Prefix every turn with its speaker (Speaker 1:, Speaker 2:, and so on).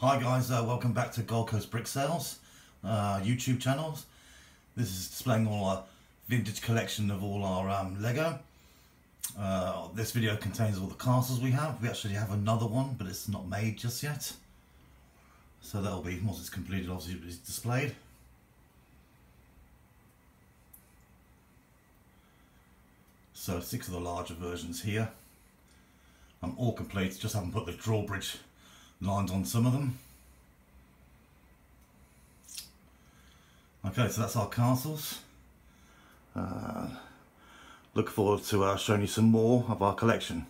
Speaker 1: Hi guys, uh, welcome back to Gold Coast Brick Sales uh, YouTube channels. This is displaying all our vintage collection of all our um, Lego. Uh, this video contains all the castles we have. We actually have another one, but it's not made just yet. So that'll be, once it's completed, obviously it's displayed. So six of the larger versions here. I'm all complete, just haven't put the drawbridge lines on some of them. Okay, so that's our castles. Uh, look forward to uh, showing you some more of our collection.